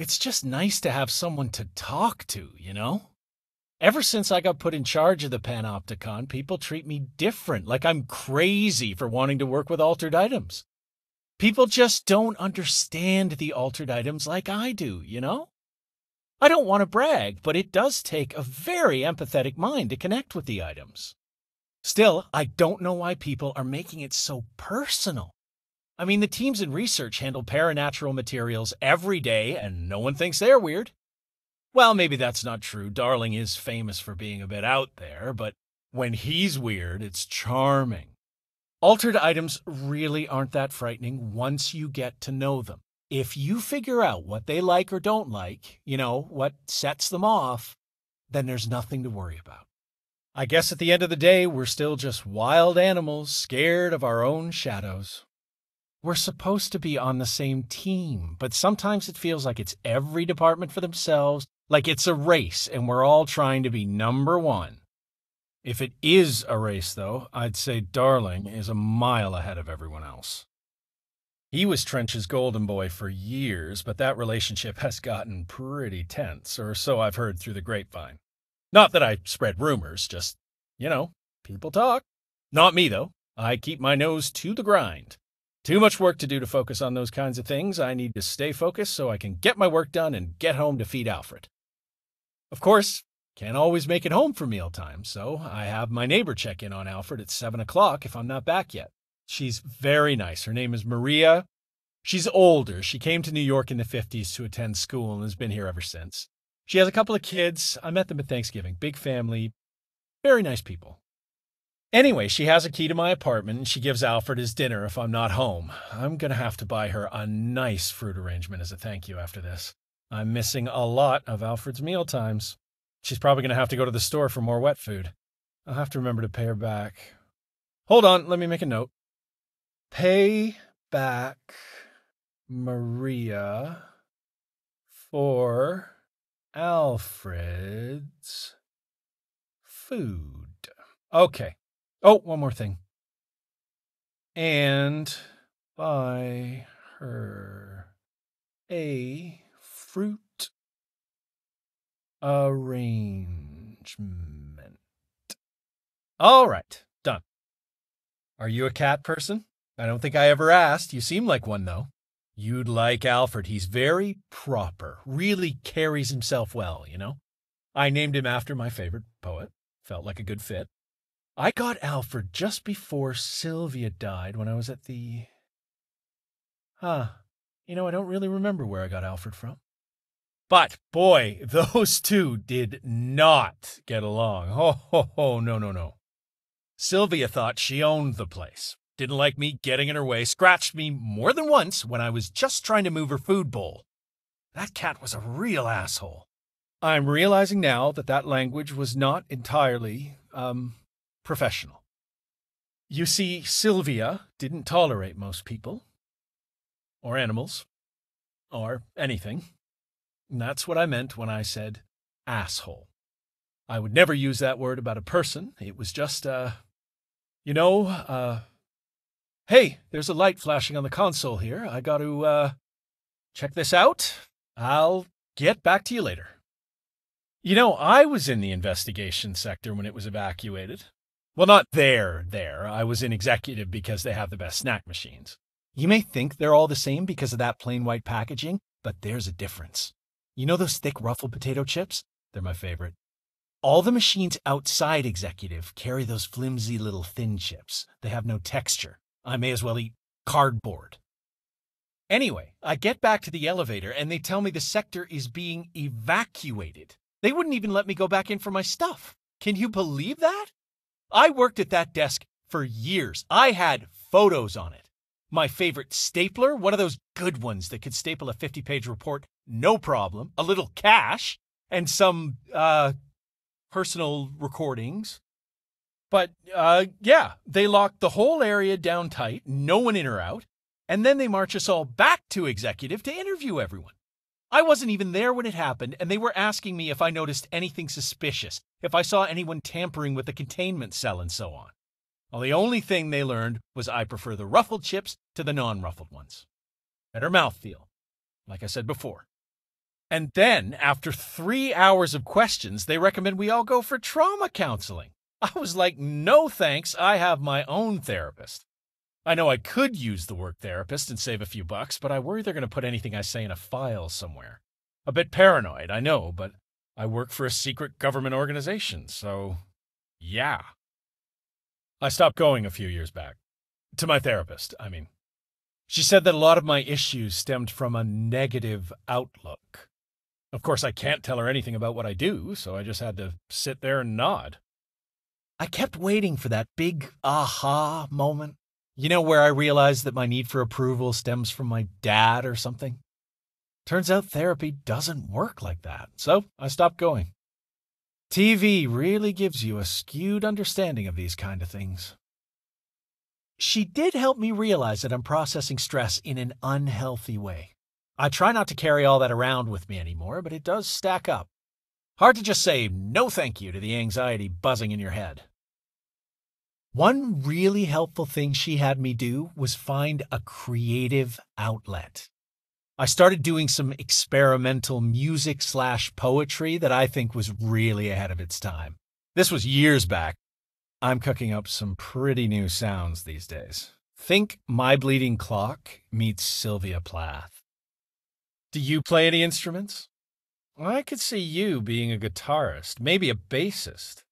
It's just nice to have someone to talk to, you know? Ever since I got put in charge of the Panopticon, people treat me different, like I'm crazy for wanting to work with altered items. People just don't understand the altered items like I do, you know? I don't want to brag, but it does take a very empathetic mind to connect with the items. Still, I don't know why people are making it so personal. I mean, the teams in research handle paranatural materials every day, and no one thinks they're weird. Well, maybe that's not true. Darling is famous for being a bit out there, but when he's weird, it's charming. Altered items really aren't that frightening once you get to know them. If you figure out what they like or don't like, you know, what sets them off, then there's nothing to worry about. I guess at the end of the day, we're still just wild animals scared of our own shadows. We're supposed to be on the same team, but sometimes it feels like it's every department for themselves like it's a race and we're all trying to be number one. If it is a race, though, I'd say Darling is a mile ahead of everyone else. He was Trench's golden boy for years, but that relationship has gotten pretty tense, or so I've heard through the grapevine. Not that I spread rumors, just, you know, people talk. Not me, though. I keep my nose to the grind. Too much work to do to focus on those kinds of things. I need to stay focused so I can get my work done and get home to feed Alfred. Of course, can't always make it home for mealtime, so I have my neighbor check in on Alfred at 7 o'clock if I'm not back yet. She's very nice. Her name is Maria. She's older. She came to New York in the 50s to attend school and has been here ever since. She has a couple of kids. I met them at Thanksgiving. Big family. Very nice people. Anyway, she has a key to my apartment and she gives Alfred his dinner if I'm not home. I'm going to have to buy her a nice fruit arrangement as a thank you after this. I'm missing a lot of Alfred's meal times. She's probably going to have to go to the store for more wet food. I'll have to remember to pay her back. Hold on, let me make a note. Pay back Maria for Alfred's food. Okay. Oh, one more thing. And buy her a fruit arrangement. All right, done. Are you a cat person? I don't think I ever asked. You seem like one, though. You'd like Alfred. He's very proper, really carries himself well, you know? I named him after my favorite poet. Felt like a good fit. I got Alfred just before Sylvia died when I was at the. Huh. You know, I don't really remember where I got Alfred from. But boy, those two did not get along. Oh, ho, ho, no, no, no. Sylvia thought she owned the place. Didn't like me getting in her way, scratched me more than once when I was just trying to move her food bowl. That cat was a real asshole. I'm realizing now that that language was not entirely, um, professional. You see, Sylvia didn't tolerate most people, or animals, or anything. And that's what I meant when I said asshole. I would never use that word about a person. It was just, uh, you know, uh, hey, there's a light flashing on the console here. I got to, uh, check this out. I'll get back to you later. You know, I was in the investigation sector when it was evacuated. Well, not there, there. I was in executive because they have the best snack machines. You may think they're all the same because of that plain white packaging, but there's a difference. You know those thick ruffled potato chips? They're my favorite. All the machines outside executive carry those flimsy little thin chips. They have no texture. I may as well eat cardboard. Anyway, I get back to the elevator and they tell me the sector is being evacuated. They wouldn't even let me go back in for my stuff. Can you believe that? I worked at that desk for years. I had photos on it my favorite stapler, one of those good ones that could staple a 50 page report, no problem, a little cash, and some uh, personal recordings. But uh, yeah, they lock the whole area down tight, no one in or out, and then they march us all back to executive to interview everyone. I wasn't even there when it happened, and they were asking me if I noticed anything suspicious, if I saw anyone tampering with the containment cell, and so on. Well, the only thing they learned was I prefer the ruffled chips to the non ruffled ones. Better mouthfeel, like I said before. And then, after three hours of questions, they recommend we all go for trauma counseling. I was like, no thanks, I have my own therapist. I know I could use the work therapist and save a few bucks, but I worry they're going to put anything I say in a file somewhere. A bit paranoid, I know, but I work for a secret government organization, so yeah. I stopped going a few years back. To my therapist, I mean. She said that a lot of my issues stemmed from a negative outlook. Of course, I can't tell her anything about what I do, so I just had to sit there and nod. I kept waiting for that big aha moment. You know, where I realized that my need for approval stems from my dad or something? Turns out therapy doesn't work like that, so I stopped going. TV really gives you a skewed understanding of these kind of things. She did help me realize that I'm processing stress in an unhealthy way. I try not to carry all that around with me anymore, but it does stack up. Hard to just say no thank you to the anxiety buzzing in your head. One really helpful thing she had me do was find a creative outlet. I started doing some experimental music slash poetry that I think was really ahead of its time. This was years back. I'm cooking up some pretty new sounds these days. Think My Bleeding Clock meets Sylvia Plath. Do you play any instruments? I could see you being a guitarist, maybe a bassist.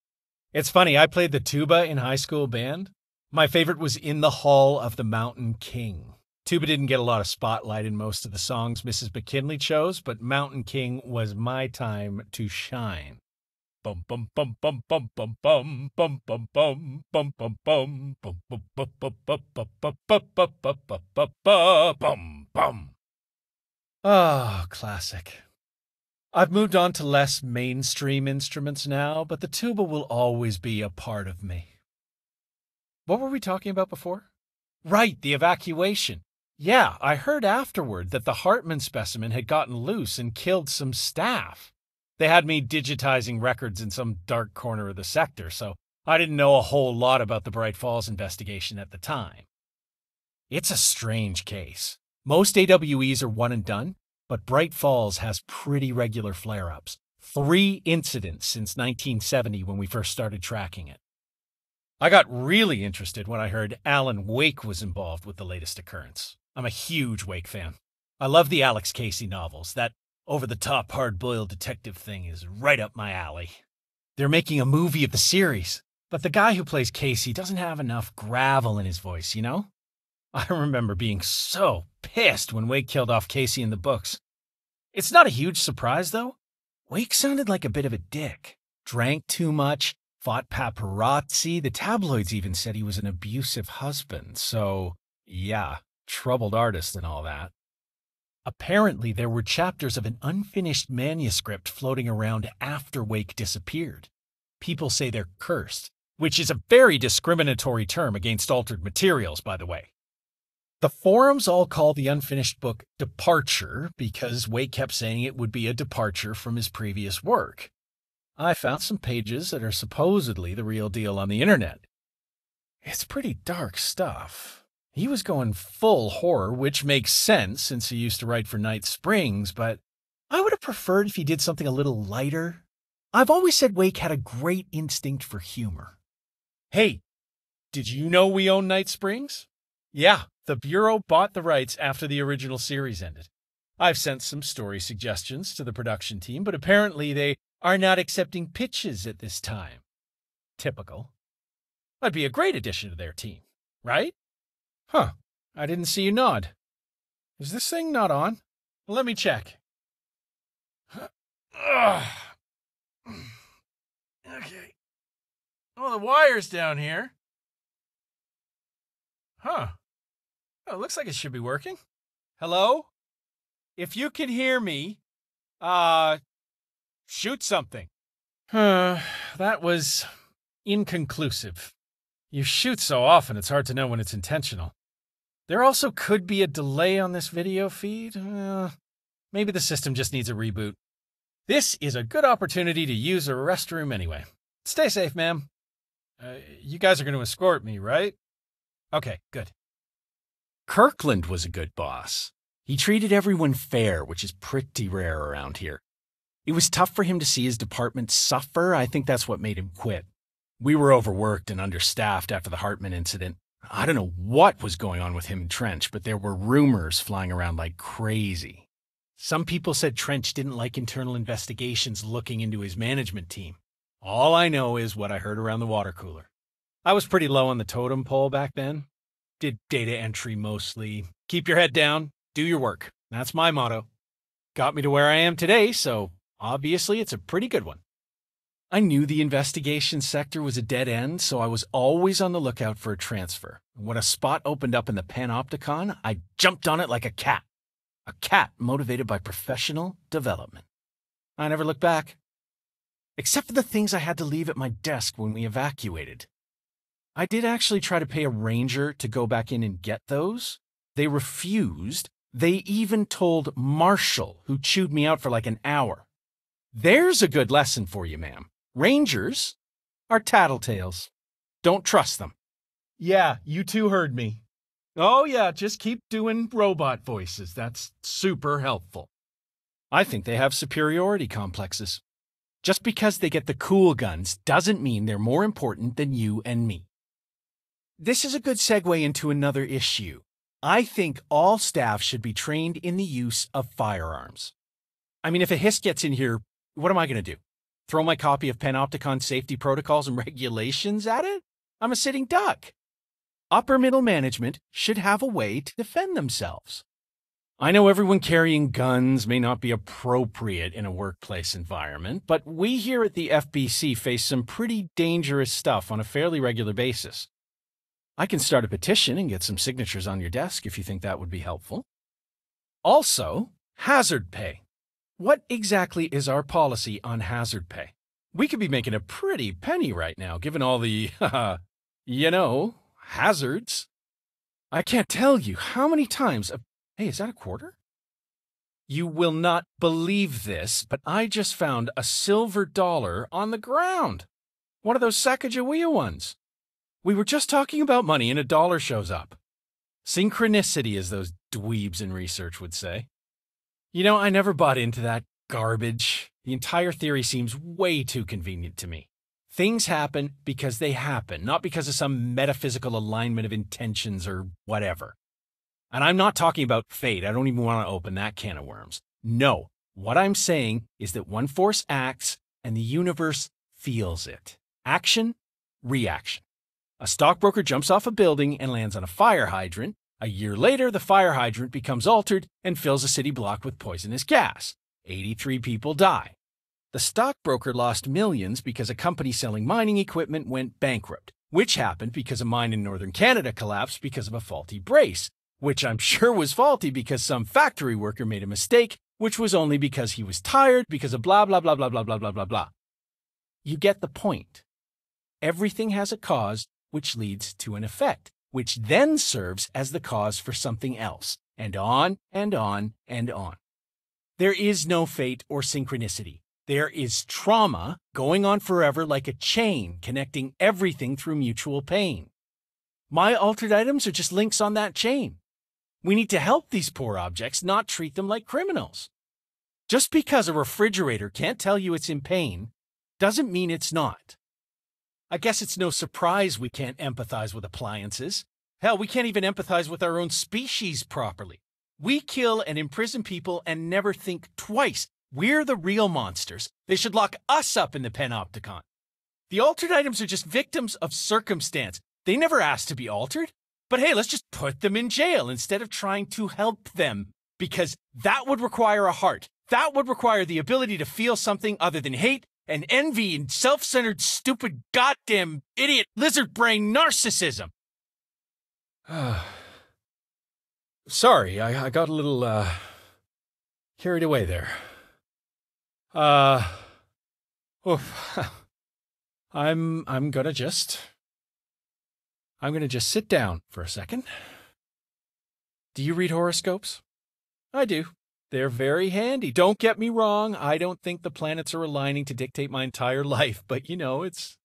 It's funny, I played the tuba in high school band. My favorite was In the Hall of the Mountain King. Tuba didn't get a lot of spotlight in most of the songs Mrs. McKinley chose, but Mountain King was my time to shine. Bum bum bum bum bum bum bum bum bum bum bum bum bum bum bum bum bum bum Ah, classic. I've moved on to less mainstream instruments now, but the tuba will always be a part of me. What were we talking about before? Right, the evacuation. Yeah, I heard afterward that the Hartman specimen had gotten loose and killed some staff. They had me digitizing records in some dark corner of the sector, so I didn't know a whole lot about the Bright Falls investigation at the time. It's a strange case. Most AWEs are one and done, but Bright Falls has pretty regular flare ups. Three incidents since 1970 when we first started tracking it. I got really interested when I heard Alan Wake was involved with the latest occurrence. I'm a huge Wake fan. I love the Alex Casey novels. That over the top hard boiled detective thing is right up my alley. They're making a movie of the series, but the guy who plays Casey doesn't have enough gravel in his voice, you know? I remember being so pissed when Wake killed off Casey in the books. It's not a huge surprise, though. Wake sounded like a bit of a dick. Drank too much, fought paparazzi. The tabloids even said he was an abusive husband. So, yeah, troubled artist and all that. Apparently, there were chapters of an unfinished manuscript floating around after Wake disappeared. People say they're cursed, which is a very discriminatory term against altered materials, by the way. The forums all call the unfinished book Departure because Wake kept saying it would be a departure from his previous work. I found some pages that are supposedly the real deal on the internet. It's pretty dark stuff. He was going full horror, which makes sense since he used to write for Night Springs, but I would have preferred if he did something a little lighter. I've always said Wake had a great instinct for humor. Hey, did you know we own Night Springs? Yeah, the Bureau bought the rights after the original series ended. I've sent some story suggestions to the production team, but apparently they are not accepting pitches at this time. Typical. I'd be a great addition to their team, right? Huh. I didn't see you nod. Is this thing not on? Let me check. okay. Oh, the wire's down here. Huh. Oh, it looks like it should be working. Hello? If you can hear me, uh, shoot something. Uh, that was inconclusive. You shoot so often, it's hard to know when it's intentional. There also could be a delay on this video feed. Uh, maybe the system just needs a reboot. This is a good opportunity to use a restroom anyway. Stay safe, ma'am. Uh, you guys are going to escort me, right? Okay, good. Kirkland was a good boss. He treated everyone fair, which is pretty rare around here. It was tough for him to see his department suffer. I think that's what made him quit. We were overworked and understaffed after the Hartman incident. I don't know what was going on with him and Trench, but there were rumors flying around like crazy. Some people said Trench didn't like internal investigations looking into his management team. All I know is what I heard around the water cooler. I was pretty low on the totem pole back then. Did data entry mostly. Keep your head down, do your work. That's my motto. Got me to where I am today, so obviously it's a pretty good one. I knew the investigation sector was a dead end, so I was always on the lookout for a transfer. When a spot opened up in the Panopticon, I jumped on it like a cat. A cat motivated by professional development. I never looked back. Except for the things I had to leave at my desk when we evacuated. I did actually try to pay a ranger to go back in and get those. They refused. They even told Marshall, who chewed me out for like an hour. There's a good lesson for you, ma'am. Rangers are tattletales. Don't trust them. Yeah, you two heard me. Oh, yeah, just keep doing robot voices. That's super helpful. I think they have superiority complexes. Just because they get the cool guns doesn't mean they're more important than you and me. This is a good segue into another issue. I think all staff should be trained in the use of firearms. I mean, if a HISS gets in here, what am I going to do? Throw my copy of Panopticon safety protocols and regulations at it? I'm a sitting duck. Upper middle management should have a way to defend themselves. I know everyone carrying guns may not be appropriate in a workplace environment, but we here at the FBC face some pretty dangerous stuff on a fairly regular basis. I can start a petition and get some signatures on your desk if you think that would be helpful. Also, hazard pay. What exactly is our policy on hazard pay? We could be making a pretty penny right now, given all the, you know, hazards. I can't tell you how many times. A, hey, is that a quarter? You will not believe this, but I just found a silver dollar on the ground. One of those Sacagawea ones. We were just talking about money and a dollar shows up. Synchronicity, as those dweebs in research would say. You know, I never bought into that garbage. The entire theory seems way too convenient to me. Things happen because they happen, not because of some metaphysical alignment of intentions or whatever. And I'm not talking about fate. I don't even want to open that can of worms. No, what I'm saying is that one force acts and the universe feels it. Action, reaction. A stockbroker jumps off a building and lands on a fire hydrant, a year later, the fire hydrant becomes altered and fills a city block with poisonous gas. 83 people die. The stockbroker lost millions because a company selling mining equipment went bankrupt, which happened because a mine in northern Canada collapsed because of a faulty brace, which I'm sure was faulty because some factory worker made a mistake, which was only because he was tired because of blah, blah, blah, blah, blah, blah, blah, blah, blah. You get the point. Everything has a cause which leads to an effect which then serves as the cause for something else, and on and on and on. There is no fate or synchronicity. There is trauma going on forever like a chain connecting everything through mutual pain. My altered items are just links on that chain. We need to help these poor objects, not treat them like criminals. Just because a refrigerator can't tell you it's in pain doesn't mean it's not. I guess it's no surprise we can't empathize with appliances. Hell, we can't even empathize with our own species properly. We kill and imprison people and never think twice. We're the real monsters. They should lock us up in the panopticon. The altered items are just victims of circumstance. They never asked to be altered. But hey, let's just put them in jail instead of trying to help them. Because that would require a heart. That would require the ability to feel something other than hate, and envy and self centered, stupid, goddamn, idiot, lizard brain narcissism. Sorry, I, I got a little, uh, carried away there. Uh, oof. I'm, I'm gonna just, I'm gonna just sit down for a second. Do you read horoscopes? I do. They're very handy. Don't get me wrong. I don't think the planets are aligning to dictate my entire life, but you know, it's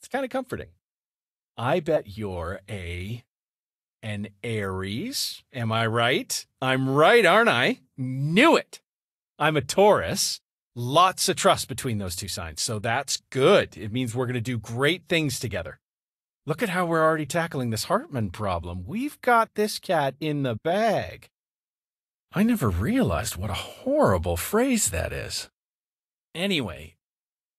it's kind of comforting. I bet you're a an Aries. Am I right? I'm right, aren't I? Knew it. I'm a Taurus. Lots of trust between those two signs, so that's good. It means we're going to do great things together. Look at how we're already tackling this Hartman problem. We've got this cat in the bag. I never realized what a horrible phrase that is. Anyway,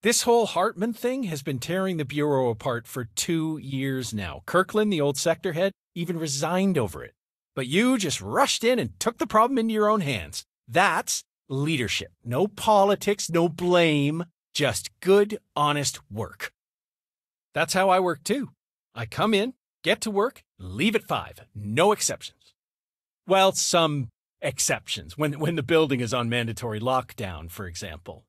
this whole Hartman thing has been tearing the Bureau apart for two years now. Kirkland, the old sector head, even resigned over it. But you just rushed in and took the problem into your own hands. That's leadership. No politics, no blame, just good, honest work. That's how I work too. I come in, get to work, leave at five. No exceptions. Well, some exceptions. When, when the building is on mandatory lockdown, for example.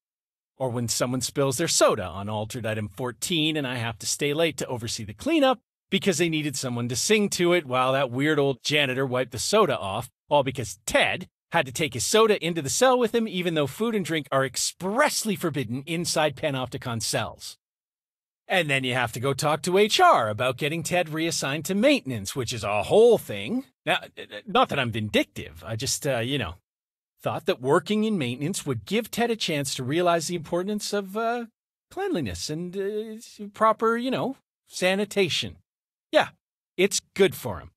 Or when someone spills their soda on altered item 14 and I have to stay late to oversee the cleanup because they needed someone to sing to it while that weird old janitor wiped the soda off, all because Ted had to take his soda into the cell with him, even though food and drink are expressly forbidden inside Panopticon cells. And then you have to go talk to HR about getting Ted reassigned to maintenance, which is a whole thing. Now, not that I'm vindictive, I just, uh, you know, thought that working in maintenance would give Ted a chance to realize the importance of uh, cleanliness and uh, proper, you know, sanitation. Yeah, it's good for him.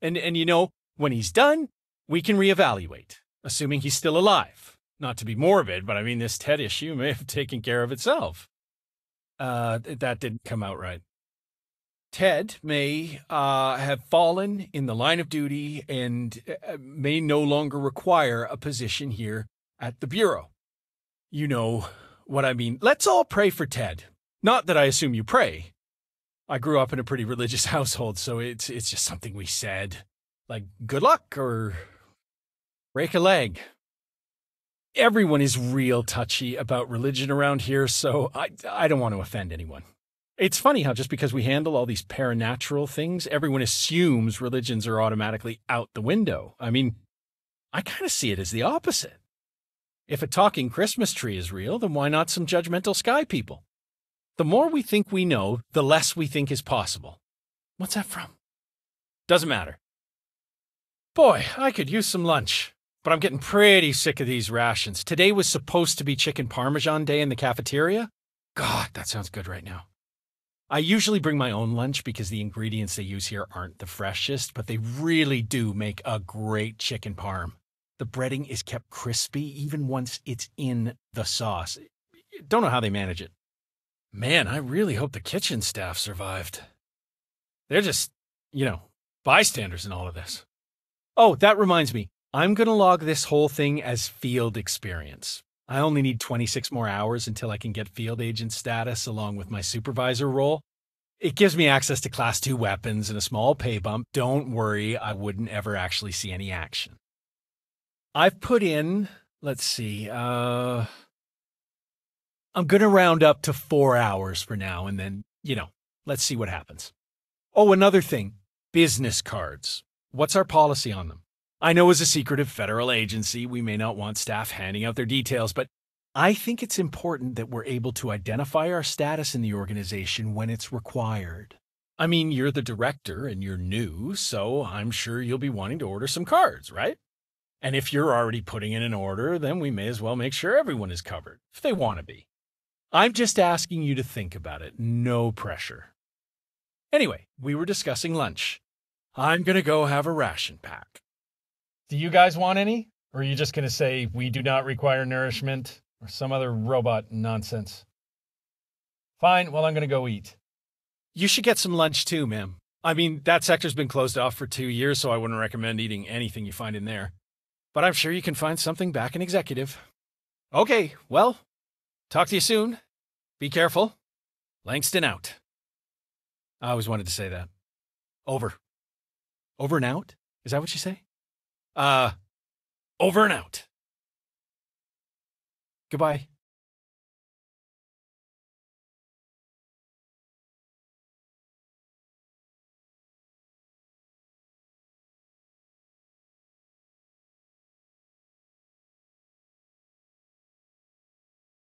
And, and you know, when he's done, we can reevaluate, assuming he's still alive. Not to be morbid, but I mean, this Ted issue may have taken care of itself. Uh, that didn't come out right. Ted may uh, have fallen in the line of duty and uh, may no longer require a position here at the Bureau. You know what I mean. Let's all pray for Ted. Not that I assume you pray. I grew up in a pretty religious household, so it's it's just something we said. Like good luck or break a leg. Everyone is real touchy about religion around here, so I, I don't want to offend anyone. It's funny how just because we handle all these paranatural things, everyone assumes religions are automatically out the window. I mean, I kind of see it as the opposite. If a talking Christmas tree is real, then why not some judgmental sky people? The more we think we know, the less we think is possible. What's that from? Doesn't matter. Boy, I could use some lunch. But I'm getting pretty sick of these rations. Today was supposed to be chicken parmesan day in the cafeteria. God, that sounds good right now. I usually bring my own lunch because the ingredients they use here aren't the freshest, but they really do make a great chicken parm. The breading is kept crispy even once it's in the sauce. Don't know how they manage it. Man, I really hope the kitchen staff survived. They're just, you know, bystanders in all of this. Oh, that reminds me. I'm going to log this whole thing as field experience. I only need 26 more hours until I can get field agent status along with my supervisor role. It gives me access to class 2 weapons and a small pay bump. Don't worry, I wouldn't ever actually see any action. I've put in, let's see, uh I'm going to round up to 4 hours for now and then, you know, let's see what happens. Oh, another thing, business cards. What's our policy on them? I know as a secretive federal agency, we may not want staff handing out their details, but I think it's important that we're able to identify our status in the organization when it's required. I mean, you're the director and you're new, so I'm sure you'll be wanting to order some cards, right? And if you're already putting in an order, then we may as well make sure everyone is covered, if they want to be. I'm just asking you to think about it, no pressure. Anyway, we were discussing lunch. I'm going to go have a ration pack. Do you guys want any? Or are you just going to say, we do not require nourishment or some other robot nonsense? Fine, well, I'm going to go eat. You should get some lunch too, ma'am. I mean, that sector's been closed off for two years, so I wouldn't recommend eating anything you find in there. But I'm sure you can find something back in executive. Okay, well, talk to you soon. Be careful. Langston out. I always wanted to say that. Over. Over and out? Is that what you say? Uh, over and out. Goodbye.